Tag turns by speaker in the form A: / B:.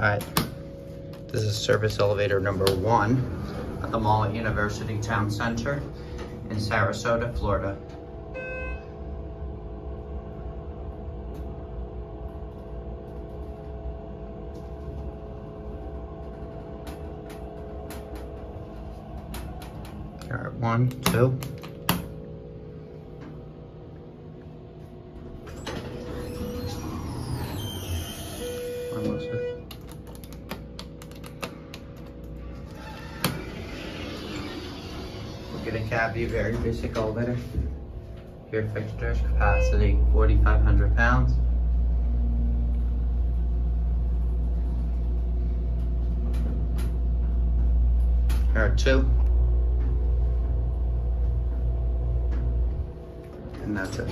A: All right. This is service elevator number one at the mall at University Town Center in Sarasota, Florida. All right, one, two. There. Look at a cab view, very basic elevator. Here fixtures, capacity 4,500 pounds. Here are two. And that's it.